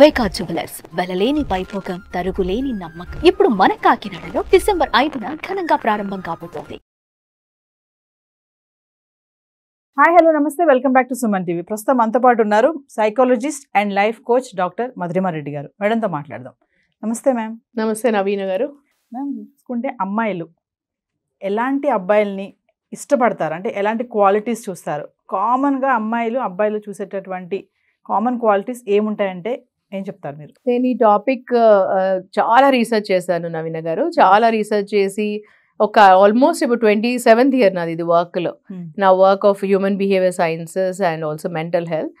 వైకా jewellers వెలలేని Vaibhogam తరుగులేని నమ్మకం. ఇప్పుడు మన కాకినాడలో డిసెంబర్ ఐదున ఘనంగా ప్రారంభం కాబోతోంది. హాయ్ హలో నమస్తే. Welcome back to Suman TV ప్రస్తుతం మనతో పాటు ఉన్నారు psychologist and life coach doctor Madhurima Reddy గారు. మేడంతో మాట్లాడదాం. నమస్తే మ్యామ్ నమస్తే నవీన గారు. మ్యామ్ చూసుకుంటే అమ్మాయిలు ఎలాంటి అబ్బాయిల్ని ఇష్టపడతారు? అంటే ఎలాంటి క్వాలిటీస్ చూస్తారు? కామన్గా అమ్మాయిలు అబ్బాయిలు చూసేటటువంటి కామన్ క్వాలిటీస్ ఏముంటాయంటే ఏం చెప్తారు మీరు? నేను ఈ టాపిక్ చాలా రీసెర్చ్ చేశాను నవీన గారు. చాలా రీసెర్చ్ చేసి ఒక ఆల్మోస్ట్ ఇప్పుడు ట్వంటీ సెవెంత్ ఇయర్ నాది ఇది వర్క్లో. నా work of human behaviour sciences and also mental health.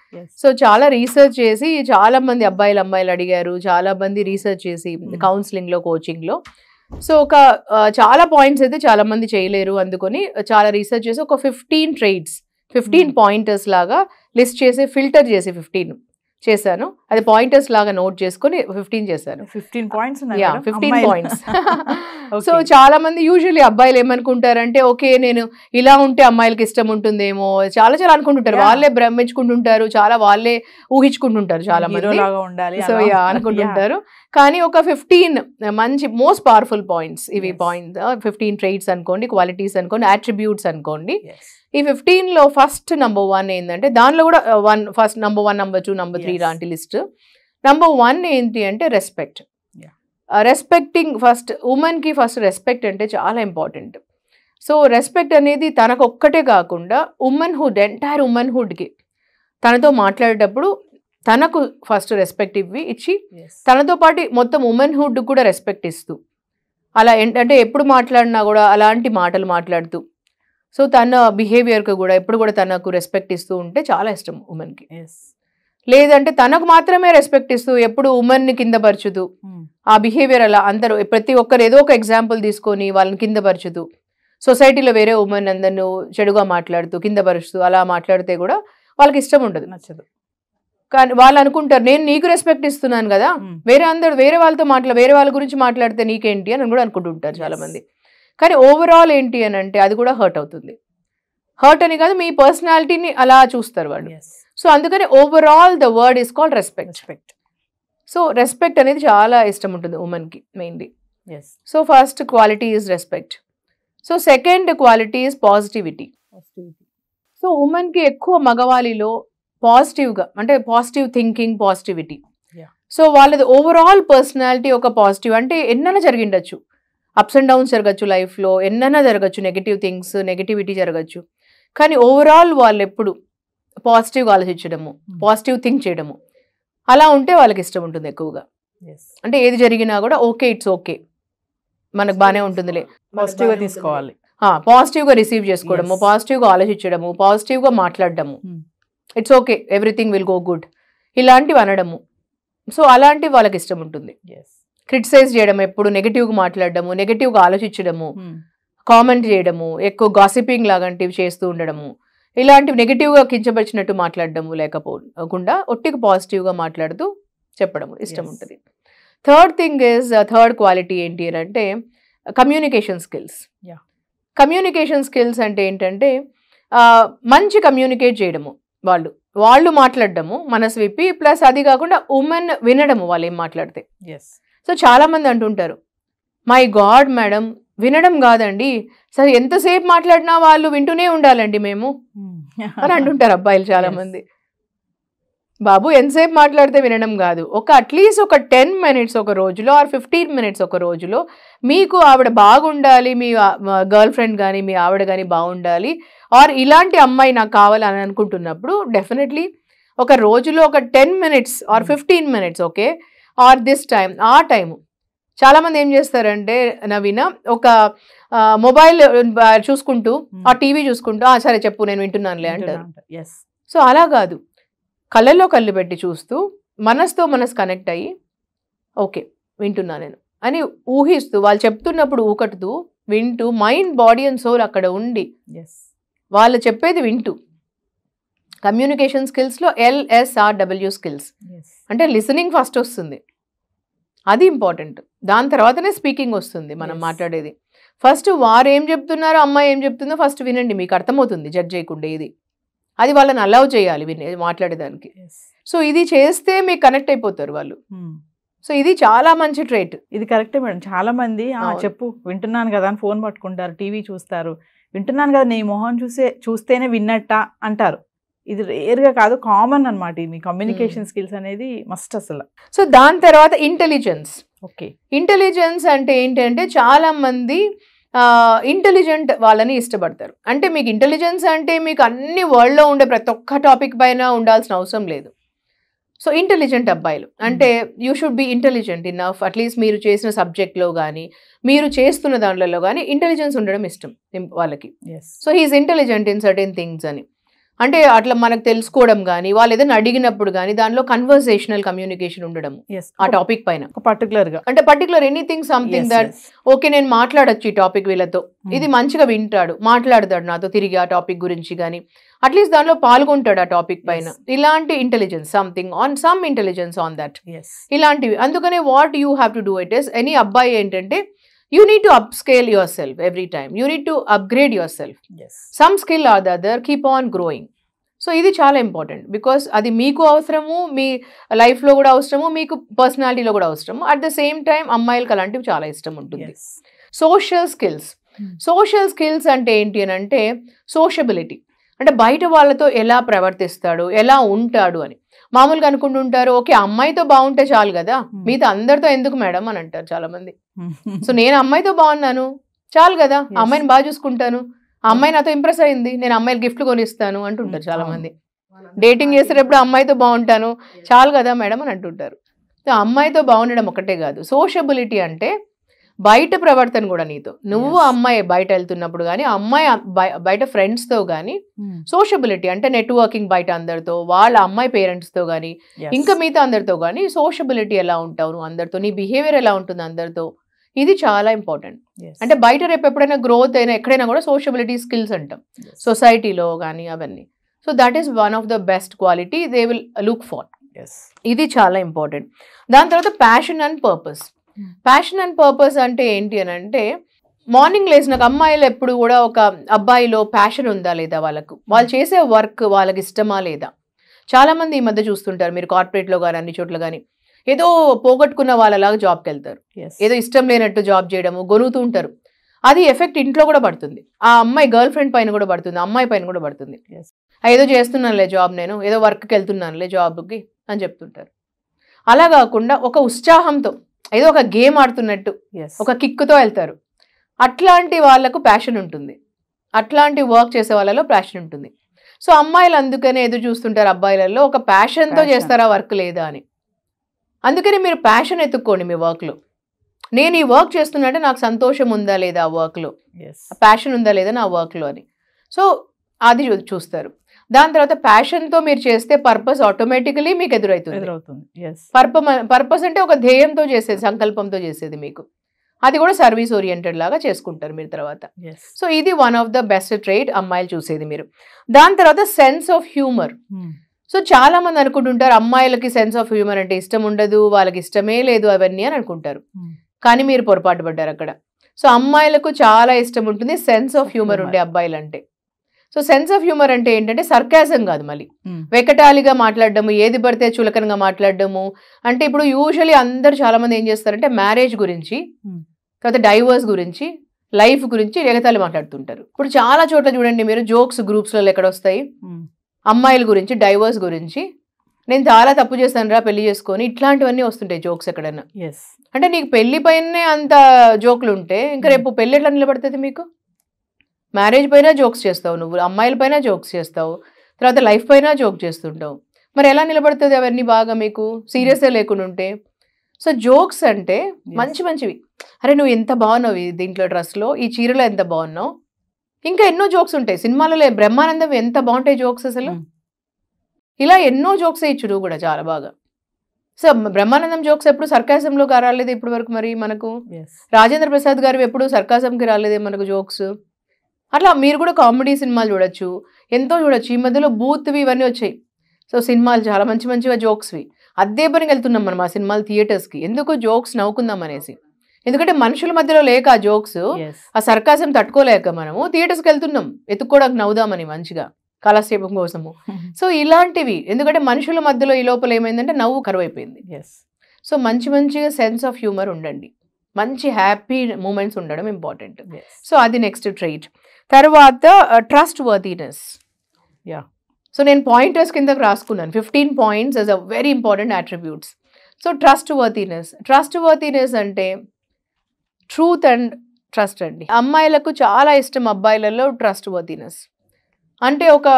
So చాలా రీసెర్చ్ చేసి చాలా మంది అబ్బాయిలు అమ్మాయిలు అడిగారు. చాలా మంది రీసెర్చ్ చేసి కౌన్సిలింగ్లో కోచింగ్లో. సో ఒక చాలా పాయింట్స్ అయితే చాలా మంది చేయలేరు అందుకొని చాలా రీసెర్చ్ చేసి ఒక ఫిఫ్టీన్ ట్రేడ్స్ ఫిఫ్టీన్. పాయింటర్స్ లాగా లిస్ట్ చేసి ఫిల్టర్ చేసి ఫిఫ్టీన్. చేశాను. అది పాయింటర్స్ లాగా నోట్ చేసుకొని ఫిఫ్టీన్ చేశాను. Fifteen points fifteen points so చాలా మంది యూజువల్లీ అబ్బాయిలు ఏమనుకుంటారంటే ఓకే నేను ఇలా ఉంటే అమ్మాయిలకి ఇష్టం ఉంటుందేమో. చాలా చాలా అనుకుంటుంటారు. వాళ్ళే భ్రమించుకుంటుంటారు. చాలా వాళ్ళే ఊహించుకుంటుంటారు చాలా మంది సో అనుకుంటుంటారు. కానీ ఒక ఫిఫ్టీన్ మంచి మోస్ట్ పవర్ఫుల్ పాయింట్స్ ఇవి. పాయింట్స్ ఫిఫ్టీన్ ట్రైట్స్ అనుకోండి క్వాలిటీస్ అనుకోండి అట్రిబ్యూట్స్ అనుకోండి. ఈ ఫిఫ్టీన్లో ఫస్ట్ నంబర్ వన్ ఏంటంటే దానిలో కూడా one first number one number two number three. లాంటి లిస్ట్ నంబర్ వన్ ఏంటి అంటే రెస్పెక్ట్. రెస్పెక్టింగ్ ఫస్ట్ ఉమెన్కి ఫస్ట్ రెస్పెక్ట్ అంటే చాలా ఇంపార్టెంట్ సో రెస్పెక్ట్ అనేది తనకు ఒక్కటే కాకుండా ఉమెన్ హుడ్ ఎంటైర్ ఉమెన్ హుడ్కి తనతో మాట్లాడేటప్పుడు తనకు ఫస్ట్ రెస్పెక్ట్ ఇవ్వి ఇచ్చి. తనతో పాటు మొత్తం ఉమెన్ హుడ్ కూడా రెస్పెక్ట్ ఇస్తూ. అలా అంటే ఎప్పుడు మాట్లాడినా కూడా అలాంటి మాటలు మాట్లాడుతూ. సో తన బిహేవియర్కి కూడా ఎప్పుడు కూడా తనకు రెస్పెక్ట్ ఇస్తూ ఉంటే చాలా ఇష్టం ఉమెన్కి. లేదంటే తనకు మాత్రమే రెస్పెక్ట్ ఇస్తూ ఎప్పుడు ఉమెన్ని కింద పరచుతూ. Hmm. ఆ బిహేవియర్ అలా అందరూ ప్రతి ఒక్కరు ఏదో ఒక ఎగ్జాంపుల్ తీసుకొని వాళ్ళని కింద పరచుతూ. సొసైటీలో వేరే ఉమెన్ అందరిను చెడుగా మాట్లాడుతూ కింద పరుస్తూ అలా మాట్లాడితే కూడా వాళ్ళకి ఇష్టం ఉండదు. నచ్చదు. కానీ వాళ్ళు అనుకుంటారు నేను నీకు రెస్పెక్ట్ ఇస్తున్నాను కదా. వేరే అందరు వేరే వాళ్ళతో మాట్లా వేరే వాళ్ళ గురించి మాట్లాడితే నీకేంటి అని కూడా అనుకుంటుంటారు చాలా. మంది కానీ ఓవరాల్ ఏంటి అని అంటే అది కూడా హర్ట్ అవుతుంది హర్ట్ అని కాదు మీ పర్సనాలిటీని అలా చూస్తారు వాళ్ళు. సో అందుకని overall the word is called respect Respect. So respect అనేది చాలా ఇష్టం ఉంటుంది ఉమెన్కి mainly. So first quality is respect so second quality is positivity. So ఉమెన్కి ఎక్కువ మగవాళ్ళలో పాజిటివ్గా అంటే పాజిటివ్ థింకింగ్ పాజిటివిటీ. సో వాళ్ళది ఓవరాల్ పర్సనాలిటీ ఒక పాజిటివ్ అంటే ఎన్నైనా జరిగిండొచ్చు అప్స్ అండ్ డౌన్స్ జరగచ్చు లైఫ్లో ఎన్నైనా జరగచ్చు నెగిటివ్ థింగ్స్ నెగిటివిటీ జరగచ్చు కానీ ఓవరాల్ వాళ్ళు ఎప్పుడు పాజిటివ్గా ఆలోచించడము Hmm. పాజిటివ్ థింక్ చేయడము అలా ఉంటే వాళ్ళకి ఇష్టం ఉంటుంది ఎక్కువగా Yes. అంటే ఏది జరిగినా కూడా ఓకే ఇట్స్ ఓకే మనకు బాగానే ఉంటుందిలే పాజిటివ్గా తీసుకోవాలి పాజిటివ్గా రిసీవ్ చేసుకోవడము. పాజిటివ్గా ఆలోచించడము పాజిటివ్గా మాట్లాడడము Hmm. It's okay everything will go good ఇలాంటివి అనడము సో అలాంటివి వాళ్ళకి ఇష్టం ఉంటుంది Yes. క్రిటిసైజ్ చేయడం ఎప్పుడు నెగిటివ్గా మాట్లాడడము నెగిటివ్గా ఆలోచించడము Hmm. కామెంట్ చేయడము ఎక్కువ గాసిపింగ్ లాంటివి చేస్తూ ఉండడము ఇలాంటివి నెగిటివ్గా కించపరిచినట్టు మాట్లాడడము లేకపోకుండా ఒట్టికి పాజిటివ్గా మాట్లాడుతూ చెప్పడము ఇష్టం. ఉంటుంది third thing is third quality ఏంటి అని అంటే కమ్యూనికేషన్ స్కిల్స్. కమ్యూనికేషన్ స్కిల్స్ అంటే ఏంటంటే ఆ, మంచి కమ్యూనికేట్ చేయడము వాళ్ళు వాళ్ళు మాట్లాడడము మనసు విప్పి ప్లస్ అది కాకుండా ఉమెన్ వినడము వాళ్ళు ఏం మాట్లాడితే Yes. సో చాలా మంది అంటుంటారు మై గాడ్ మేడం వినడం కాదండి సరే ఎంతసేపు మాట్లాడినా వాళ్ళు వింటూనే ఉండాలండి మేము Hmm. అని అంటుంటారు అబ్బాయిలు చాలా Yes. మంది బాబు ఎంతసేపు మాట్లాడితే వినడం కాదు. ఒక అట్లీస్ట్ ఒక టెన్ మినిట్స్ ఒక రోజులో ఆర్ ఫిఫ్టీన్ మినిట్స్ ఒక రోజులో మీకు ఆవిడ బాగుండాలి మీ గర్ల్ ఫ్రెండ్ కానీ మీ ఆవిడ కానీ బాగుండాలి. ఆర్ ఇలాంటి అమ్మాయి నాకు కావాలి అని అనుకుంటున్నప్పుడు డెఫినెట్లీ ఒక రోజులో ఒక ten minutes or fifteen minutes okay or this time ఆ టైము. చాలా మంది ఏం చేస్తారంటే నవీన ఒక మొబైల్ చూసుకుంటూ. ఆ టీవీ చూసుకుంటూ "ఆ, సరే చెప్పు నేను వింటున్నానులే అంటారు. సో అలా కాదు. కళ్ళల్లో కళ్ళు పెట్టి చూస్తూ మనసుతో మనసు కనెక్ట్ అయ్యి ఓకే వింటున్నా నేను అని ఊహిస్తూ వాళ్ళు చెప్తున్నప్పుడు ఊకటుతూ వింటూ మైండ్ బాడీ అండ్ సోల్ అక్కడ ఉండి. వాళ్ళు చెప్పేది వింటూ కమ్యూనికేషన్ స్కిల్స్లో ఎల్ఎస్ఆర్డబ్ల్యూ స్కిల్స్ Yes. అంటే లిసనింగ్ ఫస్ట్ వస్తుంది అది ఇంపార్టెంట్ దాని తర్వాతనే స్పీకింగ్ వస్తుంది మనం. మాట్లాడేది ఫస్ట్ వారు ఏం చెప్తున్నారో అమ్మాయి ఏం చెప్తుందో ఫస్ట్ వినండి మీకు అర్థమవుతుంది జడ్జ్ చేయకుండా ఇది అది వాళ్ళని అలౌ చేయాలి వినే మాట్లాడేదానికి. సో ఇది చేస్తే మీకు కనెక్ట్ అయిపోతారు వాళ్ళు. Hmm. సో ఇది చాలా మంచి ట్రేట్ ఇది కరెక్టే మేడం. చాలా మంది "ఆ, అవును. చెప్పు వింటున్నాను కదా అని ఫోన్ పట్టుకుంటారు టీవీ చూస్తారు. వింటున్నాను కదా నీ మొహం చూసే చూస్తేనే విన్నట్ట అంటారు. ఇది రేర్గా కాదు కామన్ అన్నమాట ఇది. మీ కమ్యూనికేషన్ స్కిల్స్ అనేది మస్ట్ అసలు. సో దాని తర్వాత ఇంటెలిజెన్స్ ఓకే ఇంటెలిజెన్స్ అంటే ఏంటంటే చాలా మంది ఇంటెలిజెంట్ వాళ్ళని ఇష్టపడతారు. అంటే మీకు ఇంటెలిజెన్స్ అంటే మీకు అన్ని వరల్డ్లో ఉండే ప్రతి ఒక్క టాపిక్ పైన ఉండాల్సిన అవసరం లేదు. సో ఇంటెలిజెంట్ అబ్బాయిలు. అంటే you should be intelligent enough at least మీరు చేసిన సబ్జెక్ట్లో కానీ మీరు చేస్తున్న దాంట్లో కానీ ఇంటెలిజెన్స్ ఉండడం ఇష్టం వాళ్ళకి. So he's intelligent in certain things అని. అంటే అట్లా మనకు తెలుసుకోవడం కానీ వాళ్ళు ఏదైనా అడిగినప్పుడు కానీ దానిలో కన్వర్సేషనల్ కమ్యూనికేషన్ ఉండడం ఆ టాపిక్ పైన. పర్టికులర్గా. అంటే particular anything something that okay నేను మాట్లాడొచ్చు ఈ టాపిక్ వీళ్ళతో. ఇది మంచిగా వింటాడు మాట్లాడతాడు నాతో తిరిగి ఆ టాపిక్ గురించి కానీ అట్లీస్ట్ దానిలో పాల్గొంటాడు ఆ టాపిక్ పైన. ఇలాంటి intelligence something on some intelligence on that ఇలాంటివి. అందుకనే what you have to do it is any అబ్బాయి ఏంటంటే you need to upscale yourself every time you need to upgrade yourself some skill or the other keep on growing so ఇది చాలా important because అది మీకు అవసరము మీ లైఫ్లో కూడా అవసరము మీకు పర్సనాలిటీలో కూడా అవసరము. అట్ ద సేమ్ టైం అమ్మాయిలకు అలాంటివి చాలా ఇష్టం ఉంటుంది. Social skills. Hmm. Social skills అంటే ఏంటి అని అంటే సోషబిలిటీ. అంటే బయట వాళ్ళతో ఎలా ప్రవర్తిస్తాడు ఎలా ఉంటాడు అని. మామూలుగా అనుకుంటుంటారు ఓకే అమ్మాయితో బాగుంటే చాలు కదా. Hmm. మీతో అందరితో ఎందుకు మేడం అని అంటారు చాలా మంది సో నేను అమ్మాయితో బాగున్నాను చాలు కదా. అమ్మాయిని బాగా చూసుకుంటాను. అమ్మాయి నాతో ఇంప్రెస్ అయింది. నేను అమ్మాయిలు గిఫ్ట్లు కొనిస్తాను అంటుంటారు చాలా. మంది డేటింగ్ చేసేటప్పుడు అమ్మాయితో బాగుంటాను. చాలు కదా మేడం అని అంటుంటారు. సో అమ్మాయితో బాగుండడం ఒకటే కాదు. సోషబిలిటీ అంటే బయట ప్రవర్తన కూడా నీతో. నువ్వు. అమ్మాయి బయట వెళ్తున్నప్పుడు కానీ అమ్మాయి బయ- బయట ఫ్రెండ్స్తో కానీ సోషబిలిటీ అంటే నెట్వర్కింగ్ బయట అందరితో వాళ్ళ అమ్మాయి పేరెంట్స్తో కానీ ఇంకా మిగతా అందరితో కానీ సోషబిలిటీ ఎలా ఉంటావు? అందరితో నీ బిహేవియర్ ఎలా ఉంటుంది అందరితో? ఇది చాలా ఇంపార్టెంట్ అంటే బయట రేపు ఎప్పుడైనా గ్రోత్ అయినా ఎక్కడైనా కూడా సోషబిలిటీ స్కిల్స్ అంటాం. సొసైటీలో కానీ అవన్నీ. So that is one of the best quality they will look for ఇది చాలా ఇంపార్టెంట్ దాని తర్వాత passion and purpose. Passion and purpose అంటే ఏంటి అని అంటే మార్నింగ్ లేచినాక అమ్మాయిలు ఎప్పుడు కూడా ఒక అబ్బాయిలో ప్యాషన్ ఉందా లేదా వాళ్ళకు? వాళ్ళు చేసే వర్క్ వాళ్ళకి ఇష్టమా లేదా? చాలా మంది ఈ మధ్య చూస్తుంటారు. మీరు కార్పొరేట్లో కానీ అన్ని చోట్ల కానీ ఏదో పోగొట్టుకున్న వాళ్ళలాగా జాబ్కి వెళ్తారు. ఏదో ఇష్టం లేనట్టు జాబ్ చేయడము గొనుగుతూ ఉంటారు. అది ఎఫెక్ట్ ఇంట్లో కూడా పడుతుంది. ఆ అమ్మాయి గర్ల్ ఫ్రెండ్ పైన కూడా పడుతుంది అమ్మాయి పైన కూడా పడుతుంది. Yes. "ఆ, ఏదో చేస్తున్నానులే జాబ్ నేను ఏదో వర్క్కి వెళ్తున్నానులే జాబ్కి అని చెప్తుంటారు. అలా కాకుండా ఒక ఉత్సాహంతో ఏదో ఒక గేమ్ ఆడుతున్నట్టు ఒక కిక్కుతో వెళ్తారు. అట్లాంటి వాళ్ళకు ప్యాషన్ ఉంటుంది. అట్లాంటి వర్క్ చేసే వాళ్ళలో ప్యాషన్ ఉంటుంది. సో అమ్మాయిలు అందుకనే ఎదురు చూస్తుంటారు అబ్బాయిలలో ఒక ప్యాషన్తో. చేస్తారా వర్క్ లేదా అని. అందుకని మీరు ప్యాషన్ ఎత్తుక్కోండి మీ వర్క్లో నేను ఈ వర్క్ చేస్తున్నట్టే నాకు సంతోషం ఉందా లేదా ఆ వర్క్లో ప్యాషన్ ఉందా లేదా నా వర్క్లో అని. సో అది చూస్తారు. దాని తర్వాత ప్యాషన్తో మీరు చేస్తే పర్పస్ ఆటోమేటికలీ మీకు ఎదురవుతుంది. ఎదురవుతుంది. పర్ప పర్పస్ అంటే ఒక ధ్యేయంతో చేసేది సంకల్పంతో చేసేది మీకు. అది కూడా సర్వీస్ ఓరియంటెడ్ లాగా చేసుకుంటారు మీరు తర్వాత. సో ఇది one of the best trait అమ్మాయిలు చూసేది మీరు. దాని తర్వాత సెన్స్ ఆఫ్ హ్యూమర్ సో చాలా మంది అనుకుంటుంటారు అమ్మాయిలకి సెన్స్ ఆఫ్ హ్యూమర్ అంటే ఇష్టం ఉండదు వాళ్ళకి ఇష్టమే లేదు అవన్నీ అని అనుకుంటారు. కానీ మీరు పొరపాటు పడ్డారు అక్కడ. సో అమ్మాయిలకు చాలా ఇష్టం ఉంటుంది సెన్స్ ఆఫ్ హ్యూమర్ ఉండే అబ్బాయిలు అంటే సో సెన్స్ ఆఫ్ హ్యూమర్ అంటే ఏంటంటే సర్కాజం కాదు మళ్ళీ. వెకటాలిగా మాట్లాడడము ఏది పడితే చులకనగా మాట్లాడడము. అంటే ఇప్పుడు యూజువలీ అందరు చాలా మంది ఏం చేస్తారంటే మ్యారేజ్ గురించి. తర్వాత డైవర్స్ గురించి లైఫ్ గురించి ఎగతాళి మాట్లాడుతుంటారు. ఇప్పుడు చాలా చోట్ల చూడండి మీరు జోక్స్ గ్రూప్స్లలో ఎక్కడ వస్తాయి? అమ్మాయిల గురించి డైవర్స్ గురించి. నేను చాలా తప్పు చేస్తాను రా పెళ్ళి చేసుకొని. ఇట్లాంటివన్నీ వస్తుంటాయి జోక్స్ ఎక్కడైనా. ఎస్ అంటే నీకు పెళ్ళి పైనే అంత జోకులు ఉంటే ఇంకా రేపు పెళ్ళి ఎట్లా నిలబడుతుంది మీకు? మ్యారేజ్ పైన జోక్స్ చేస్తావు నువ్వు అమ్మాయిల పైన జోక్స్ చేస్తావు తర్వాత లైఫ్ పైన జోక్ చేస్తుంటావు. మరి ఎలా నిలబడుతుంది అవన్నీ బాగా మీకు? సీరియస్గా లేకుండా ఉంటే. సో జోక్స్ అంటే మంచి మంచివి. అరే నువ్వు ఎంత బాగున్నావు దీంట్లో డ్రెస్లో? ఈ చీరలో ఎంత బాగున్నావు? ఇంకా ఎన్నో జోక్స్ ఉంటాయి. సినిమాలలో బ్రహ్మానందం ఎంత బాగుంటాయి జోక్స్ అసలు. ఇలా ఎన్నో జోక్స్ ఇచ్చు నువ్వు కూడా చాలా బాగా. సో బ్రహ్మానందం జోక్స్ ఎప్పుడు సర్కాసంలో రాలేదు ఇప్పటి వరకు మరి మనకు? రాజేంద్ర ప్రసాద్ గారు ఎప్పుడు సర్కాసంకి రాలేదే మనకు జోక్స్ అట్లా మీరు కూడా కామెడీ సినిమాలు చూడొచ్చు. ఎంతో చూడొచ్చు. ఈ మధ్యలో బూత్వి ఇవన్నీ వచ్చాయి. సో సినిమాలు చాలా మంచి మంచిగా జోక్స్వి అదే పనికి వెళ్తున్నాం మనం ఆ సినిమాలు థియేటర్స్కి ఎందుకు జోక్స్ నవ్వుకుందాం అనేసి. ఎందుకంటే మనుషుల మధ్యలో లేక ఆ జోక్స్ ఆ సర్కాసం తట్టుకోలేక మనము థియేటర్స్కి వెళ్తున్నాం ఎత్తుక్కోవడానికి నవ్వుదామని మంచిగా కాలక్షేపం కోసము. సో ఇలాంటివి ఎందుకంటే మనుషుల మధ్యలో ఈ లోపల ఏమైందంటే నవ్వు కరువైపోయింది. ఎస్ సో మంచి మంచిగా సెన్స్ ఆఫ్ హ్యూమర్ ఉండండి. మంచి హ్యాపీ మూమెంట్స్ ఉండడం ఇంపార్టెంట్ సో అది నెక్స్ట్ ట్రైట్ తర్వాత ట్రస్ట్ వర్తీనెస్ Yeah. సో నేను పాయింటర్స్ కిందకు రాసుకున్నాను. Fifteen points is a very important attributes so trustworthiness trustworthiness అంటే ట్రూత్ అండ్ ట్రస్ట్ అండి. అమ్మాయిలకు చాలా ఇష్టం అబ్బాయిలలో ట్రస్ట్ వర్తీనెస్ అంటే ఒక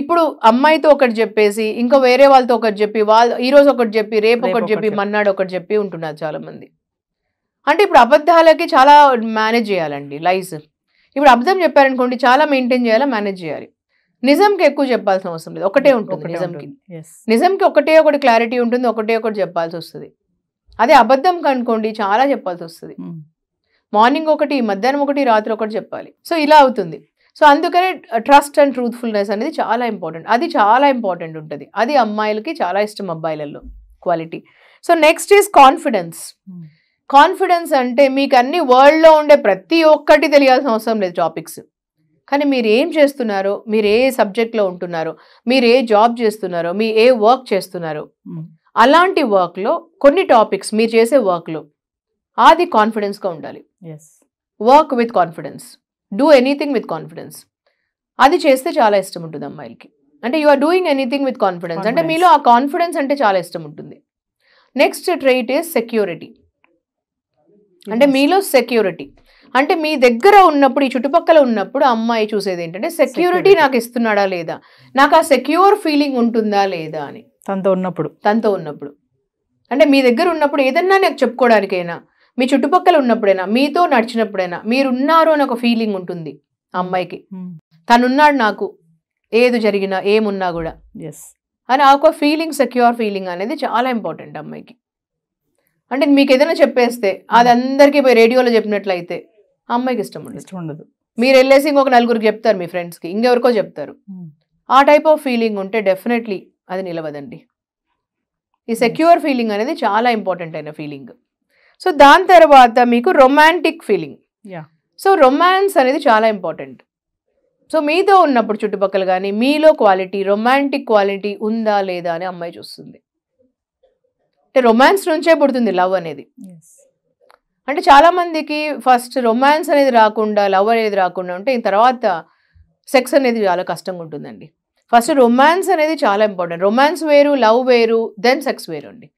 ఇప్పుడు అమ్మాయితో ఒకటి చెప్పేసి ఇంకా వేరే వాళ్ళతో ఒకటి చెప్పి వాళ్ళు ఈ రోజు ఒకటి చెప్పి రేపు ఒకటి చెప్పి. మన్నాడు ఒకటి చెప్పి ఉంటున్నారు చాలా మంది అంటే ఇప్పుడు అబద్ధాలకి చాలా మేనేజ్ చేయాలండి లైస్ ఇప్పుడు అబద్ధం చెప్పారనుకోండి చాలా మెయింటైన్ చేయాలా మేనేజ్ చేయాలి. నిజంకి ఎక్కువ చెప్పాల్సిన అవసరం లేదు. ఒకటే ఉంటుంది నిజంకి. నిజంకి ఒకటే ఒకటి క్లారిటీ ఉంటుంది ఒకటే ఒకటి చెప్పాల్సి వస్తుంది. అదే అబద్ధం కనుకోండి చాలా చెప్పాల్సి వస్తుంది. మార్నింగ్ ఒకటి మధ్యాహ్నం ఒకటి రాత్రి ఒకటి చెప్పాలి. సో ఇలా అవుతుంది. సో అందుకనే ట్రస్ట్ అండ్ ట్రూత్ఫుల్నెస్ అనేది చాలా ఇంపార్టెంట్. అది చాలా ఇంపార్టెంట్ ఉంటుంది. అది అమ్మాయిలకి చాలా ఇష్టం అబ్బాయిలలో quality. So next is confidence. Confidence అంటే మీకు అన్ని వరల్డ్లో ఉండే ప్రతి ఒక్కటి తెలియాల్సిన అవసరం లేదు టాపిక్స్. కానీ మీరు ఏం చేస్తున్నారో మీరు ఏ సబ్జెక్ట్లో ఉంటున్నారో మీరు ఏ జాబ్ చేస్తున్నారో మీ ఏ వర్క్ చేస్తున్నారో అలాంటి వర్క్లో కొన్ని టాపిక్స్ మీరు చేసే వర్క్లో అది కాన్ఫిడెన్స్గా ఉండాలి. Work with confidence. Do anything with confidence. అది చేస్తే చాలా ఇష్టం ఉంటుంది అమ్మాయిలకి. అంటే you are doing anything with confidence. అంటే. మీలో ఆ కాన్ఫిడెన్స్ అంటే చాలా ఇష్టం ఉంటుంది. Next trait is security. అంటే మీలో సెక్యూరిటీ. అంటే మీ దగ్గర ఉన్నప్పుడు ఈ చుట్టుపక్కల ఉన్నప్పుడు అమ్మాయి చూసేది ఏంటంటే సెక్యూరిటీ. నాకు ఇస్తున్నాడా లేదా? నాకు ఆ సెక్యూర్ ఫీలింగ్ ఉంటుందా లేదా? అని. తనతో ఉన్నప్పుడు. తనతో ఉన్నప్పుడు. అంటే మీ దగ్గర ఉన్నప్పుడు ఏదన్నా నాకు చెప్పుకోవడానికైనా మీ చుట్టుపక్కల ఉన్నప్పుడైనా మీతో నడిచినప్పుడైనా మీరున్నారు అని ఒక ఫీలింగ్ ఉంటుంది ఆ అమ్మాయికి. తనున్నాడు నాకు ఏది జరిగినా ఏమున్నా కూడా. ఎస్ అని ఆ ఒక ఫీలింగ్ సెక్యూర్ ఫీలింగ్ అనేది చాలా ఇంపార్టెంట్ అమ్మాయికి. అంటే మీకు ఏదైనా చెప్పేస్తే అది అందరికీ పోయి రేడియోలో చెప్పినట్లయితే అమ్మాయికి ఇష్టం ఉండదు. ఇష్టం ఉండదు. మీరు వెళ్ళేసి ఇంకొక నలుగురికి చెప్తారు మీ ఫ్రెండ్స్కి ఇంకెవరికో చెప్తారు. ఆ టైప్ ఆఫ్ ఫీలింగ్ ఉంటే డెఫినెట్లీ అది నిలవదండి. ఈ సెక్యూర్ ఫీలింగ్ అనేది చాలా ఇంపార్టెంట్ అయిన ఫీలింగ్. సో దాని తర్వాత మీకు రొమాంటిక్ ఫీలింగ్. సో రొమాన్స్ అనేది చాలా ఇంపార్టెంట్ సో మీతో ఉన్నప్పుడు చుట్టుపక్కల కానీ మీలో క్వాలిటీ రొమాంటిక్ క్వాలిటీ ఉందా లేదా అని అమ్మాయి చూస్తుంది. అంటే రొమాన్స్ నుంచే పుడుతుంది లవ్ అనేది. అంటే చాలా మందికి ఫస్ట్ రొమాన్స్ అనేది రాకుండా లవ్ అనేది రాకుండా ఉంటే ఈ తర్వాత సెక్స్ అనేది చాలా కష్టంగా ఉంటుందండి. ఫస్ట్ రొమాన్స్ అనేది చాలా ఇంపార్టెంట్ రొమాన్స్ వేరు లవ్ వేరు దెన్ సెక్స్ వేరు అండి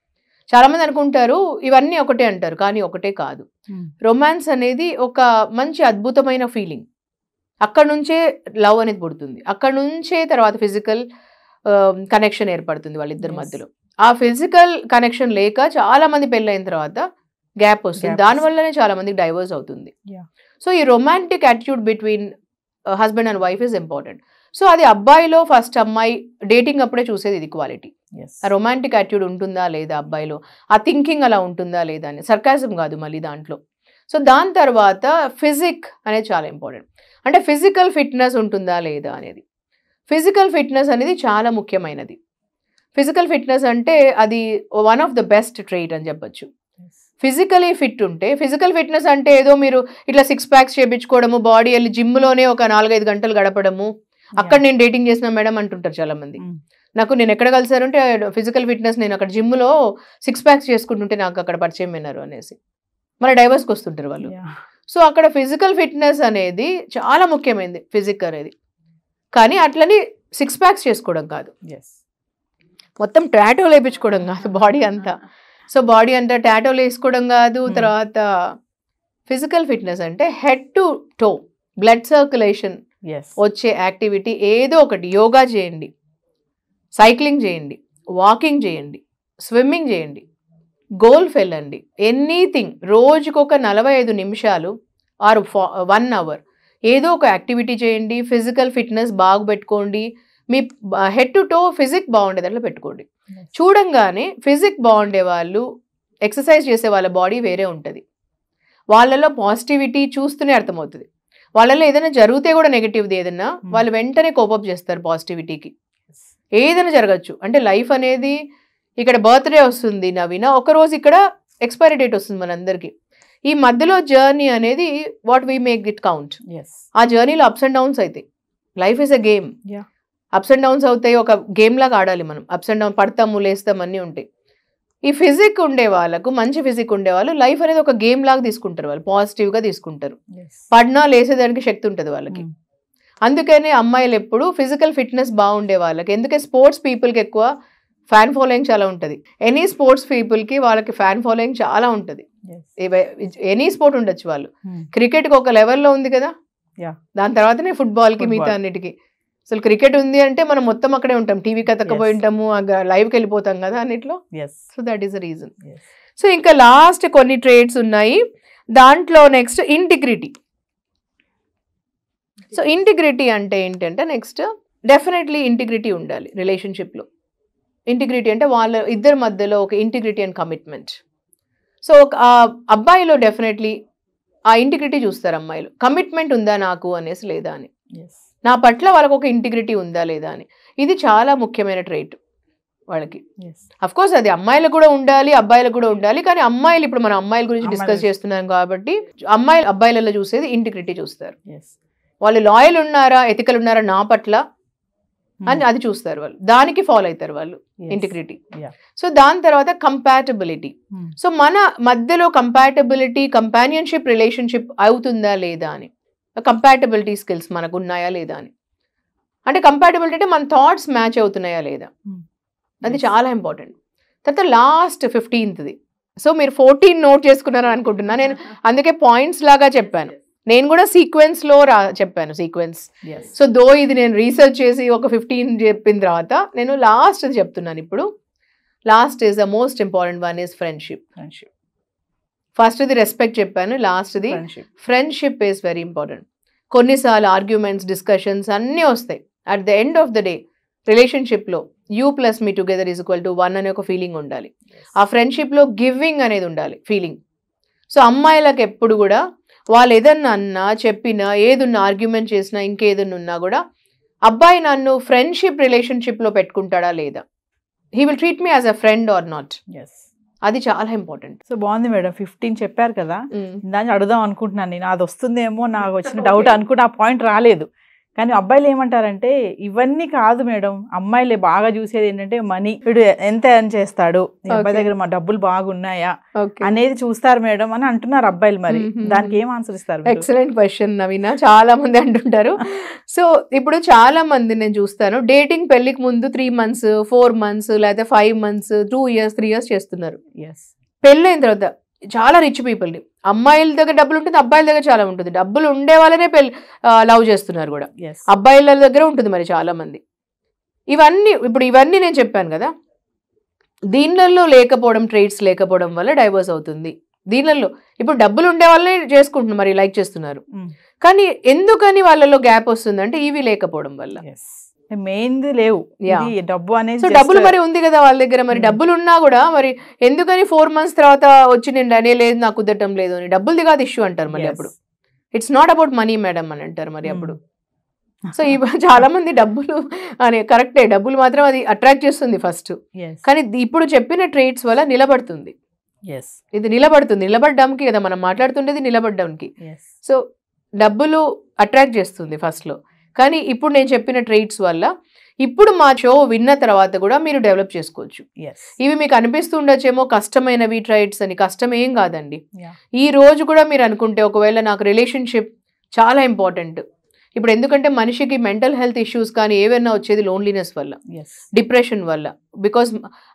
చాలా మంది అనుకుంటారు ఇవన్నీ ఒకటే అంటారు కానీ ఒకటే కాదు. రొమాన్స్ అనేది ఒక మంచి అద్భుతమైన ఫీలింగ్. అక్కడ నుంచే లవ్ అనేది పుడుతుంది. అక్కడ నుంచే తర్వాత ఫిజికల్ కనెక్షన్ ఏర్పడుతుంది వాళ్ళిద్దరి. మధ్యలో. ఆ ఫిజికల్ కనెక్షన్ లేక చాలా మంది పెళ్ళైన తర్వాత గ్యాప్ వస్తుంది. దానివల్లనే చాలా మందికి డైవర్స్ అవుతుంది. సో ఈ romantic attitude between husband and wife is important. So అది అబ్బాయిలో ఫస్ట్ అమ్మాయి డేటింగ్ అప్పుడే చూసేది ఇది క్వాలిటీ ఆ రొమాంటిక్ యాటిట్యూడ్ ఉంటుందా లేదా అబ్బాయిలో? ఆ థింకింగ్ అలా ఉంటుందా లేదా అని. సర్కాజం కాదు మళ్ళీ దాంట్లో. సో దాని తర్వాత ఫిజిక్ అనేది చాలా ఇంపార్టెంట్ అంటే ఫిజికల్ ఫిట్నెస్ ఉంటుందా లేదా అనేది. ఫిజికల్ ఫిట్నెస్ అనేది చాలా ముఖ్యమైనది. ఫిజికల్ ఫిట్నెస్ అంటే అది one of the best trait అని చెప్పొచ్చు. ఫిజికలీ ఫిట్ ఉంటే ఫిజికల్ ఫిట్నెస్ అంటే ఏదో మీరు ఇట్లా సిక్స్ ప్యాక్స్ చేపించుకోవడము బాడీ వెళ్ళి జిమ్లోనే ఒక నాలుగైదు గంటలు గడపడము అక్కడ నేను డేటింగ్ చేసిన మేడం అంటుంటారు చాలా మంది Mm. నాకు నేను ఎక్కడ కలిసారంటే ఫిజికల్ ఫిట్నెస్ నేను అక్కడ జిమ్లో సిక్స్ ప్యాక్స్ చేసుకుంటుంటే నాకు అక్కడ పరిచయం అయినారు అనేసి. మన డైవర్స్కి వస్తుంటారు వాళ్ళు. సో అక్కడ ఫిజికల్ ఫిట్నెస్ అనేది చాలా ముఖ్యమైనది ఫిజిక్ అనేది. కానీ అట్లని సిక్స్ ప్యాక్స్ చేసుకోవడం కాదు. మొత్తం టాటో లేపించుకోవడం కాదు బాడీ అంతా. సో బాడీ అంతా టాటోలు వేసుకోవడం కాదు Hmm. తర్వాత ఫిజికల్ ఫిట్నెస్ అంటే head to toe blood circulation వచ్చే యాక్టివిటీ ఏదో ఒకటి. యోగా చేయండి. సైక్లింగ్ చేయండి. వాకింగ్ చేయండి. స్విమ్మింగ్ చేయండి. గోల్ఫ్ వెళ్ళండి. ఎనీథింగ్. రోజుకొక నలభై ఐదు నిమిషాలు ఆర్ వన్ అవర్. ఏదో ఒక యాక్టివిటీ చేయండి. ఫిజికల్ ఫిట్నెస్ బాగా పెట్టుకోండి. మీ హెడ్ టు టో ఫిజిక్ బాగుండేది అట్లా పెట్టుకోండి. చూడంగానే ఫిజిక్ బాగుండే వాళ్ళు ఎక్సర్సైజ్ చేసే వాళ్ళ బాడీ వేరే ఉంటుంది. వాళ్ళలో పాజిటివిటీ చూస్తూనే అర్థమవుతుంది. వాళ్ళలో ఏదైనా జరిగితే కూడా నెగిటివ్ది ఏదైనా వాళ్ళు వెంటనే కోపప్ చేస్తారు పాజిటివిటీకి ఏదైనా జరగచ్చు. అంటే లైఫ్ అనేది ఇక్కడ బర్త్డే వస్తుంది నవీన ఒక రోజు ఇక్కడ ఎక్స్పైరీ డేట్ వస్తుంది మనందరికీ. ఈ మధ్యలో జర్నీ అనేది what we make it count ఆ జర్నీలో అప్స్ అండ్ డౌన్స్ అవుతాయి life is a game. Ups and downs అవుతాయి ఒక గేమ్ లాగా ఆడాలి మనం. అప్స్ అండ్ డౌన్ పడతాము లేస్తాం అన్నీ ఉంటాయి. ఈ ఫిజిక్ ఉండే వాళ్ళకు మంచి ఫిజిక్ ఉండే వాళ్ళు లైఫ్ అనేది ఒక గేమ్ లాగా తీసుకుంటారు వాళ్ళు పాజిటివ్గా తీసుకుంటారు. పడినా లేసేదానికి శక్తి ఉంటుంది వాళ్ళకి. Mm. అందుకనే అమ్మాయిలు ఎప్పుడు ఫిజికల్ ఫిట్నెస్ బాగుండే వాళ్ళకి ఎందుకే స్పోర్ట్స్ పీపుల్కి ఎక్కువ ఫ్యాన్ ఫాలోయింగ్ చాలా ఉంటుంది. ఎనీ స్పోర్ట్స్ పీపుల్కి వాళ్ళకి ఫ్యాన్ ఫాలోయింగ్ చాలా ఉంటుంది. ఎనీ స్పోర్ట్ ఉండొచ్చు వాళ్ళు. క్రికెట్కి ఒక లెవెల్లో ఉంది కదా. దాని తర్వాతనే ఫుట్బాల్కి. మిగతా అన్నిటికీ. అసలు క్రికెట్ ఉంది అంటే మనం మొత్తం అక్కడే ఉంటాం. టీవీ కతకపోయి Yes. ఉంటాము లైవ్కి వెళ్ళిపోతాం కదా అన్నిట్లో? So that is the reason so ఇంకా లాస్ట్ కొన్ని ట్రేడ్స్ ఉన్నాయి. దాంట్లో నెక్స్ట్ ఇంటిగ్రిటీ సో ఇంటిగ్రిటీ అంటే ఏంటంటే నెక్స్ట్ డెఫినెట్లీ ఇంటిగ్రిటీ ఉండాలి రిలేషన్షిప్లో ఇంటిగ్రిటీ అంటే వాళ్ళ ఇద్దరి మధ్యలో ఒక ఇంటిగ్రిటీ అండ్ కమిట్మెంట్ సో ఒక ఆ అబ్బాయిలో డెఫినెట్లీ ఆ ఇంటిగ్రిటీ చూస్తారు అమ్మాయిలు. కమిట్మెంట్ ఉందా నాకు అనేసి లేదా అని. నా పట్ల వాళ్ళకు ఒక ఇంటిగ్రిటీ ఉందా లేదా అని. ఇది చాలా ముఖ్యమైన ట్రైట్ వాళ్ళకి. అఫ్ కోర్స్ అది అమ్మాయిలకు కూడా ఉండాలి అబ్బాయిలకు కూడా ఉండాలి కానీ అమ్మాయిలు ఇప్పుడు మనం అమ్మాయిల గురించి డిస్కస్. చేస్తున్నాం కాబట్టి అమ్మాయిలు అబ్బాయిలలో చూసేది ఇంటిగ్రిటీ చూస్తారు. వాళ్ళు లాయల్ ఉన్నారా ఎథికల్ ఉన్నారా నా పట్ల అని అది చూస్తారు వాళ్ళు. దానికి ఫాలో అవుతారు వాళ్ళు ఇంటిగ్రిటీ. సో దాని తర్వాత కంపాటబిలిటీ సో మన మధ్యలో కంపాటబిలిటీ కంపానియన్షిప్ రిలేషన్షిప్ అవుతుందా లేదా అని. కంపాటబిలిటీ స్కిల్స్ మనకు ఉన్నాయా లేదా అని. అంటే కంపాటబిలిటీ అంటే మన థాట్స్ మ్యాచ్ అవుతున్నాయా లేదా. అది చాలా ఇంపార్టెంట్ తర్వాత లాస్ట్ ఫిఫ్టీన్త్ది సో మీరు ఫోర్టీన్ నోట్ చేసుకున్నారని అనుకుంటున్నా. నేను అందుకే పాయింట్స్ లాగా చెప్పాను. నేను కూడా సీక్వెన్స్లో రా చెప్పాను సీక్వెన్స్ సో దో ఇది నేను రీసెర్చ్ చేసి ఒక ఫిఫ్టీన్ చెప్పిన తర్వాత నేను లాస్ట్ చెప్తున్నాను ఇప్పుడు. Last is the most important one is friendship friendship ఫస్ట్ది రెస్పెక్ట్ చెప్పాను లాస్ట్ది friendship friendship is very important కొన్నిసార్లు ఆర్గ్యుమెంట్స్ డిస్కషన్స్ అన్నీ వస్తాయి. At the end of the day రిలేషన్షిప్లో you plus me together is equal to one అనే ఒక feeling ఉండాలి. ఆ ఫ్రెండ్షిప్లో గివింగ్ అనేది ఉండాలి ఫీలింగ్ సో అమ్మాయిలకు ఎప్పుడు కూడా వాళ్ళు ఏదన్నా అన్నా చెప్పినా ఏదున్నా ఆర్గ్యుమెంట్ చేసినా ఇంకేదన్నా ఉన్నా కూడా అబ్బాయి నన్ను ఫ్రెండ్షిప్ రిలేషన్షిప్లో పెట్టుకుంటాడా లేదా? He will treat me as a friend or not yes అది చాలా ఇంపార్టెంట్ సో బాగుంది మేడం. ఫిఫ్టీన్ చెప్పారు కదా. దాన్ని అడుగుదాం అనుకుంటున్నాను నేను. అది వస్తుందేమో నాకు వచ్చిన డౌట్ అనుకుంటే ఆ పాయింట్ రాలేదు. కానీ అబ్బాయిలు ఏమంటారంటే ఇవన్నీ కాదు మేడం అమ్మాయిలే బాగా చూసేది ఏంటంటే మనీ వీడు ఎంత ఎర్న్ చేస్తాడు అబ్బాయి. దగ్గర మా డబ్బులు బాగున్నాయా అనేది చూస్తారు మేడం అని అంటున్నారు అబ్బాయిలు మరి. దానికి ఏం ఆన్సర్ ఇస్తారు? ఎక్సలెంట్ క్వశ్చన్ నవీన చాలా మంది అంటుంటారు సో ఇప్పుడు చాలా మంది నేను చూస్తాను డేటింగ్ పెళ్ళికి ముందు త్రీ మంత్స్ ఫోర్ మంత్స్ లేకపోతే five months two years three years చేస్తున్నారు Yes. పెళ్ళైన తర్వాత చాలా రిచ్ పీపుల్ని అమ్మాయిల దగ్గర డబ్బులు ఉంటుంది అబ్బాయిల దగ్గర చాలా ఉంటుంది. డబ్బులు ఉండే వాళ్ళనే పెళ్ళి లవ్ చేస్తున్నారు కూడా. అబ్బాయిల దగ్గర ఉంటుంది మరి చాలా మంది. ఇవన్నీ ఇప్పుడు ఇవన్నీ నేను చెప్పాను కదా. దీనిలలో లేకపోవడం ట్రేడ్స్ లేకపోవడం వల్ల డైవర్స్ అవుతుంది. దీనిలలో ఇప్పుడు డబ్బులు ఉండే వాళ్ళే చేసుకుంటున్నారు మరి లైక్ చేస్తున్నారు. Mm. కానీ ఎందుకని వాళ్ళలో గ్యాప్ వస్తుందంటే ఇవి లేకపోవడం వల్ల. Yes. మెయిన్ లేవు డబ్బు అనేది డబ్బులు మరి ఉంది కదా వాళ్ళ దగ్గర మరి Hmm. డబ్బులు ఉన్నా కూడా మరి ఎందుకని ఫోర్ మంత్స్ తర్వాత వచ్చి నేను అనే లేదు నాకు కుదరటం లేదు అని డబ్బులు కాదు ఇష్యూ అంటారు Yes. అప్పుడు it's not about money madam అని అంటారు మరి Hmm. అప్పుడు సో ఇవి చాలా మంది డబ్బులు అని కరెక్టే డబ్బులు మాత్రం అది అట్రాక్ట్ చేస్తుంది ఫస్ట్. కానీ ఇప్పుడు చెప్పిన ట్రేడ్స్ వల్ల నిలబడుతుంది. ఇది నిలబడుతుంది నిలబడ్డానికి కదా మనం మాట్లాడుతుండేది నిలబడ్డానికి. సో డబ్బులు అట్రాక్ట్ చేస్తుంది ఫస్ట్లో కానీ ఇప్పుడు నేను చెప్పిన ట్రేడ్స్ వల్ల ఇప్పుడు మా షో విన్న తర్వాత కూడా మీరు డెవలప్ చేసుకోవచ్చు. ఇవి మీకు అనిపిస్తుండొచ్చేమో కష్టమైనవి ట్రైడ్స్ అని కష్టం ఏం కాదండి. ఈ రోజు కూడా మీరు అనుకుంటే ఒకవేళ నాకు రిలేషన్షిప్ చాలా ఇంపార్టెంట్ ఇప్పుడు ఎందుకంటే మనిషికి మెంటల్ హెల్త్ ఇష్యూస్ కానీ ఏవైనా వచ్చేది లోన్లీనెస్ వల్ల. డిప్రెషన్ వల్ల బికాస్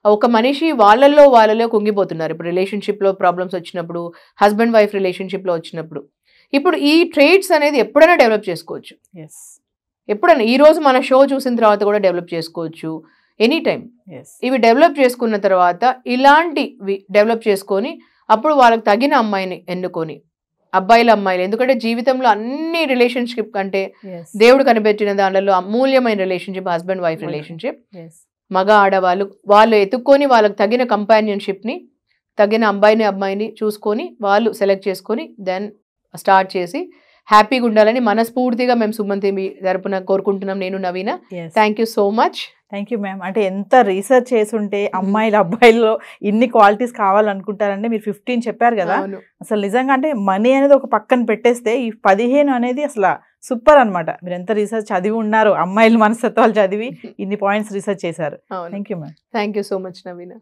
ఒక మనిషి వాళ్ళల్లో వాళ్ళలో కుంగిపోతున్నారు ఇప్పుడు రిలేషన్షిప్లో ప్రాబ్లమ్స్ వచ్చినప్పుడు హస్బెండ్ వైఫ్ రిలేషన్షిప్లో వచ్చినప్పుడు ఇప్పుడు ఈ ట్రేడ్స్ అనేది ఎప్పుడైనా డెవలప్ చేసుకోవచ్చు. ఎప్పుడైనా ఈ రోజు మన షో చూసిన తర్వాత కూడా డెవలప్ చేసుకోవచ్చు ఎనీ టైం. ఇవి డెవలప్ చేసుకున్న తర్వాత ఇలాంటివి డెవలప్ చేసుకొని అప్పుడు వాళ్ళకి తగిన అమ్మాయిని ఎన్నుకొని అబ్బాయిల అమ్మాయిలు ఎందుకంటే జీవితంలో అన్ని రిలేషన్షిప్ కంటే. దేవుడు కనిపెట్టిన దానిలో అమూల్యమైన రిలేషన్షిప్ హస్బెండ్ వైఫ్ రిలేషన్షిప్. మగ ఆడవాళ్ళు వాళ్ళు ఎత్తుక్కొని వాళ్ళకి తగిన కంపానియన్షిప్ని తగిన అబ్బాయిని అమ్మాయిని చూసుకొని వాళ్ళు సెలెక్ట్ చేసుకొని దెన్ స్టార్ట్ చేసి హ్యాపీగా ఉండాలని మనస్ఫూర్తిగా మేము సుమంతి మీ తరపున కోరుకుంటున్నాం. నేను Naveena. Thank you so much thank you ma'am అంటే ఎంత రీసెర్చ్ చేసుంటే అమ్మాయిలు అబ్బాయిల్లో ఇన్ని క్వాలిటీస్ కావాలనుకుంటారంటే మీరు ఫిఫ్టీన్ చెప్పారు కదా? అసలు నిజంగా అంటే మనీ అనేది ఒక పక్కన పెట్టేస్తే ఈ పదిహేను అనేది అసలు సూపర్ అన్నమాట. మీరు ఎంత రీసెర్చ్ చదివి ఉన్నారు అమ్మాయిల మనస్తత్వాలు చదివి ఇన్ని పాయింట్స్ రీసెర్చ్ చేశారు. Thank you ma'am thank you so much Naveena.